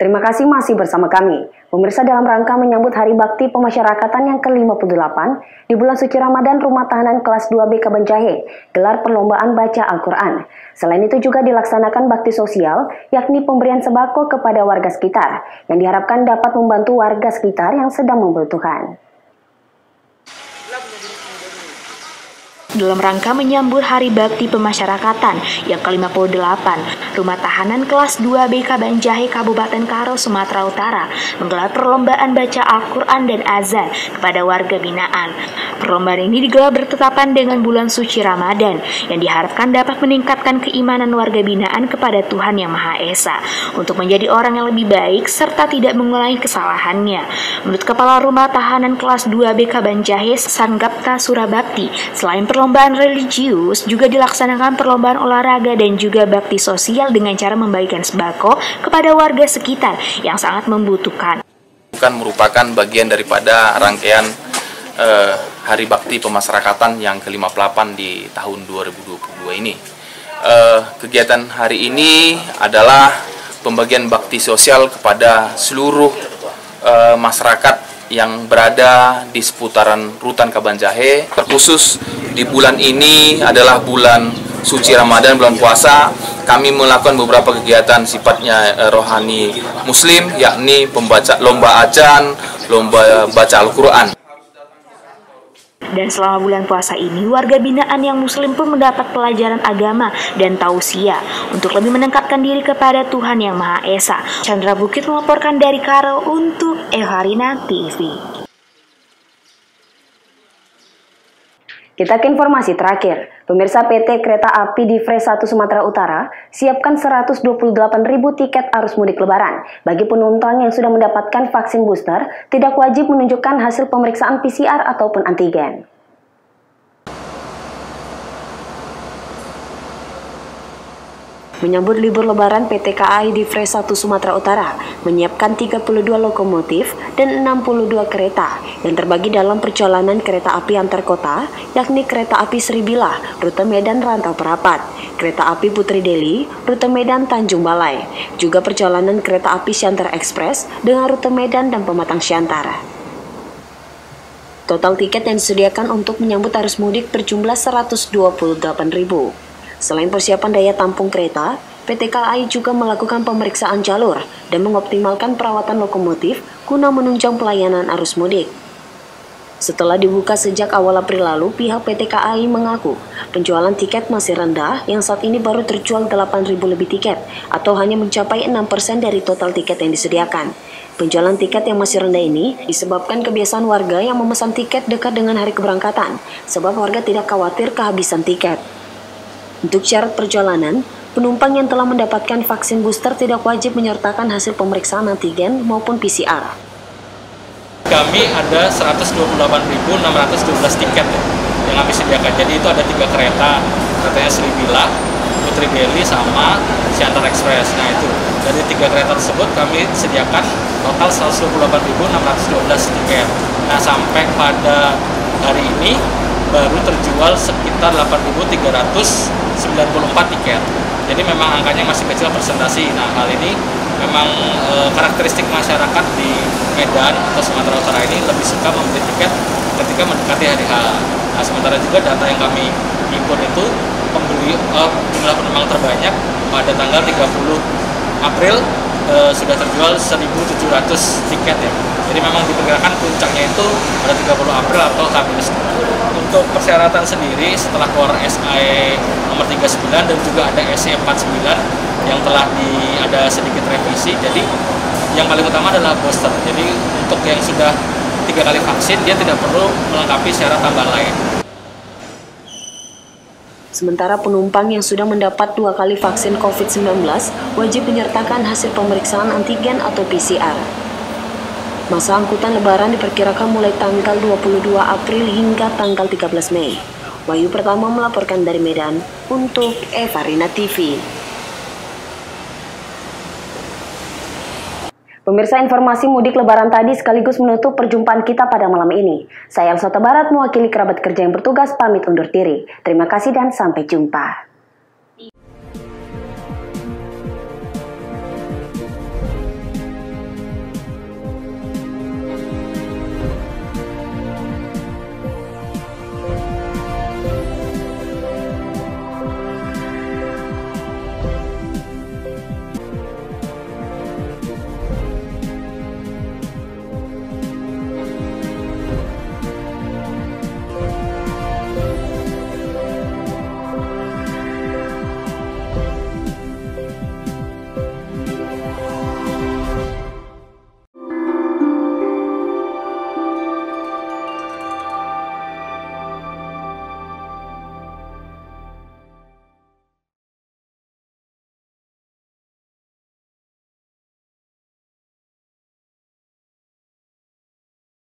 Terima kasih masih bersama kami. Pemirsa dalam rangka menyambut Hari Bakti Pemasyarakatan yang ke-58 di bulan suci Ramadan Rumah Tahanan Kelas 2B Kabanjahe gelar perlombaan baca Al-Quran. Selain itu juga dilaksanakan bakti sosial yakni pemberian sembako kepada warga sekitar yang diharapkan dapat membantu warga sekitar yang sedang membutuhkan. Dalam rangka menyambut Hari Bakti Pemasyarakatan yang ke-58, Rumah Tahanan Kelas 2 BK Banjahe Kabupaten Karo, Sumatera Utara menggelar perlombaan baca Al-Quran dan azan kepada warga binaan. Perlombaan ini digelar bertetapan dengan bulan suci Ramadan yang diharapkan dapat meningkatkan keimanan warga binaan kepada Tuhan Yang Maha Esa untuk menjadi orang yang lebih baik serta tidak mengulangi kesalahannya. Menurut Kepala Rumah Tahanan Kelas 2 BK Banjahe Sanggapta Surabakti, selain perlombaan perlombaan religius juga dilaksanakan perlombaan olahraga dan juga bakti sosial dengan cara membagikan sembako kepada warga sekitar yang sangat membutuhkan. Bukan merupakan bagian daripada rangkaian eh, Hari Bakti Pemasyarakatan yang ke-58 di tahun 2022 ini. Eh, kegiatan hari ini adalah pembagian bakti sosial kepada seluruh eh, masyarakat yang berada di seputaran Rutan Kabanjahe. Terkhusus di bulan ini adalah bulan suci Ramadan, bulan puasa, kami melakukan beberapa kegiatan sifatnya eh, rohani muslim, yakni pembaca lomba ajan, lomba baca Al-Quran. Dan selama bulan puasa ini, warga binaan yang muslim pun mendapat pelajaran agama dan tausiah untuk lebih meningkatkan diri kepada Tuhan Yang Maha Esa. Chandra Bukit melaporkan dari Karo untuk Evarina TV. Kita ke informasi terakhir. Pemirsa PT Kereta Api di Fres 1 Sumatera Utara siapkan 128 ribu tiket arus mudik lebaran. Bagi penumpang yang sudah mendapatkan vaksin booster, tidak wajib menunjukkan hasil pemeriksaan PCR ataupun antigen. Menyambut libur lebaran PT KAI di Fres 1 Sumatera Utara menyiapkan 32 lokomotif dan 62 kereta yang terbagi dalam perjalanan kereta api antar kota yakni kereta api Seribila, rute Medan Rantau Perapat, kereta api Putri Deli, rute Medan Tanjung Balai, juga perjalanan kereta api Siantar Express dengan rute Medan dan Pematang Siantar. Total tiket yang disediakan untuk menyambut arus mudik berjumlah 128 ribu. Selain persiapan daya tampung kereta, PT KAI juga melakukan pemeriksaan jalur dan mengoptimalkan perawatan lokomotif guna menunjang pelayanan arus mudik. Setelah dibuka sejak awal April lalu, pihak PT KAI mengaku penjualan tiket masih rendah yang saat ini baru terjual 8.000 lebih tiket atau hanya mencapai 6% dari total tiket yang disediakan. Penjualan tiket yang masih rendah ini disebabkan kebiasaan warga yang memesan tiket dekat dengan hari keberangkatan, sebab warga tidak khawatir kehabisan tiket. Untuk syarat perjalanan, penumpang yang telah mendapatkan vaksin booster tidak wajib menyertakan hasil pemeriksaan antigen maupun PCR. Kami ada 128.612 tiket ya, yang kami sediakan. Jadi itu ada tiga kereta, keretanya Sribila, Putri Deli, sama Siantar Express. Nah itu dari tiga kereta tersebut kami sediakan total 128.612 tiket. Nah sampai pada hari ini baru terjual sekitar 8.300 94 tiket. Jadi memang angkanya masih kecil presentasi. Nah, hal ini memang e, karakteristik masyarakat di Medan atau Sumatera Utara ini lebih suka membeli tiket ketika mendekati hari H. Nah, sementara juga data yang kami impor itu pembeli e, jumlah penumpang terbanyak pada tanggal 30 April e, sudah terjual 1.700 tiket ya. Jadi memang diperkirakan puncaknya itu pada 30 April atau H- untuk persyaratan sendiri setelah keluar SAE nomor 39 dan juga ada SE 49 yang telah di ada sedikit revisi. Jadi yang paling utama adalah booster. Jadi untuk yang sudah tiga kali vaksin dia tidak perlu melengkapi syarat tambahan lain. Sementara penumpang yang sudah mendapat dua kali vaksin COVID-19 wajib menyertakan hasil pemeriksaan antigen atau PCR. Masa angkutan lebaran diperkirakan mulai tanggal 22 April hingga tanggal 13 Mei. Wahyu Pertama melaporkan dari Medan untuk Evarina TV. Pemirsa informasi mudik lebaran tadi sekaligus menutup perjumpaan kita pada malam ini. Saya Elsa Barat mewakili kerabat kerja yang bertugas pamit undur diri. Terima kasih dan sampai jumpa.